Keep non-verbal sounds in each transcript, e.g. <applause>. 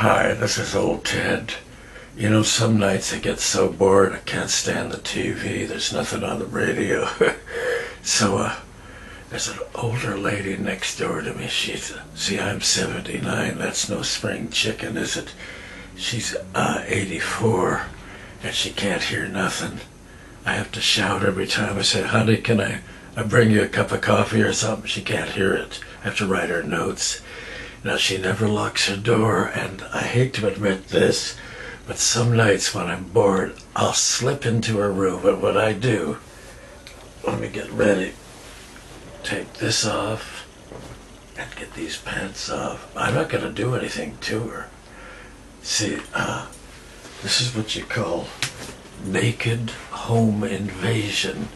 Hi, this is old Ted. You know, some nights I get so bored I can't stand the TV. There's nothing on the radio. <laughs> so, uh, there's an older lady next door to me. She's, see, I'm 79. That's no spring chicken, is it? She's, uh, 84, and she can't hear nothing. I have to shout every time I say, honey, can I, I bring you a cup of coffee or something? She can't hear it. I have to write her notes. Now, she never locks her door, and I hate to admit this, but some nights when I'm bored, I'll slip into her room, and what I do, let me get ready. Take this off and get these pants off. I'm not going to do anything to her. See, uh, this is what you call naked home invasion.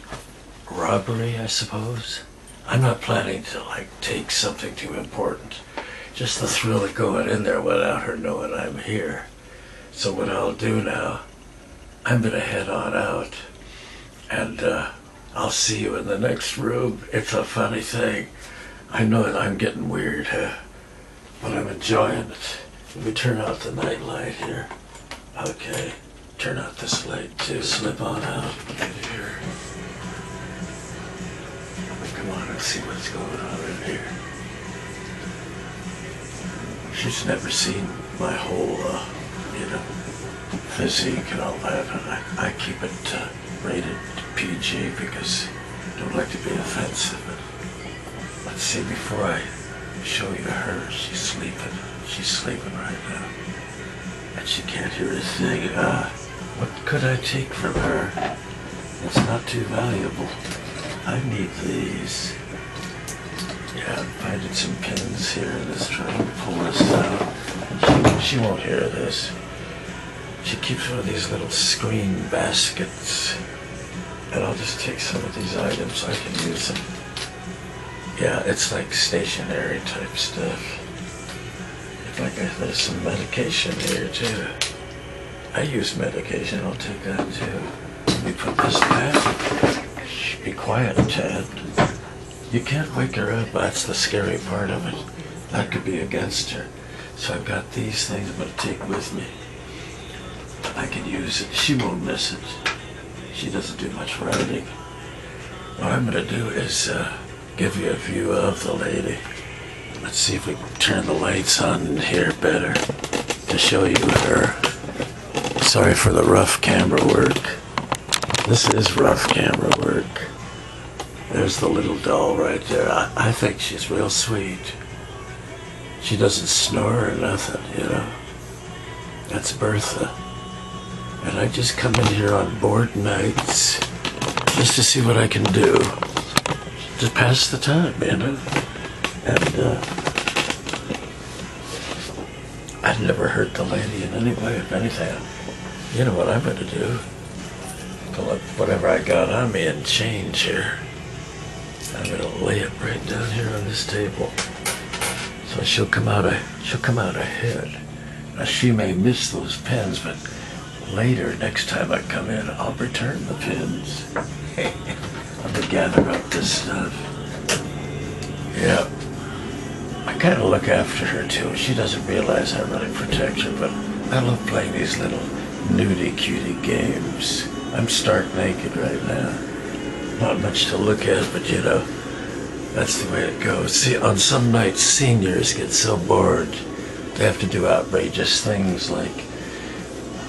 Robbery, I suppose. I'm not planning to, like, take something too important. Just the thrill of going in there without her knowing I'm here. So what I'll do now, I'm gonna head on out, and uh, I'll see you in the next room. It's a funny thing. I know that I'm getting weird, huh? but I'm enjoying it. Let me turn out the night light here. Okay, turn out this light too. Slip on out. She's never seen my whole, uh, you know, physique and all that. And I, I keep it uh, rated PG because I don't like to be offensive. But let's see, before I show you her, she's sleeping. She's sleeping right now. And she can't hear a thing. Uh, what could I take from her? It's not too valuable. I need these. Yeah, I'm finding some pins here. Let's try and pull this out. She, she won't hear this. She keeps one of these little screen baskets. And I'll just take some of these items so I can use them. Yeah, it's like stationery type stuff. Like I, there's some medication here too. I use medication, I'll take that too. Let me put this back. Shh, be quiet, Ted. You can't wake her up. That's the scary part of it. That could be against her. So I've got these things I'm going to take with me. I can use it. She won't miss it. She doesn't do much writing. What I'm going to do is uh, give you a view of the lady. Let's see if we can turn the lights on here better to show you her. Sorry for the rough camera work. This is rough camera work. There's the little doll right there. I, I think she's real sweet. She doesn't snore or nothing, you know. That's Bertha. And I just come in here on bored nights just to see what I can do. To pass the time, you know. And uh, I'd never hurt the lady in any way, if anything. You know what I'm going to do? Pull up whatever I got on me and change here. I'm to lay it right down here on this table. So she'll come out, she'll come out ahead. Now she may miss those pins, but later, next time I come in, I'll return the pins. I'm to gather up this stuff. Yeah. I kind of look after her too. She doesn't realize I really protect her, but I love playing these little nudie cutie games. I'm stark naked right now. Not much to look at, but you know, that's the way it goes. See, on some nights, seniors get so bored, they have to do outrageous things like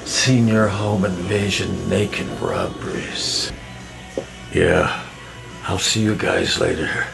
senior home invasion naked robberies. Yeah, I'll see you guys later.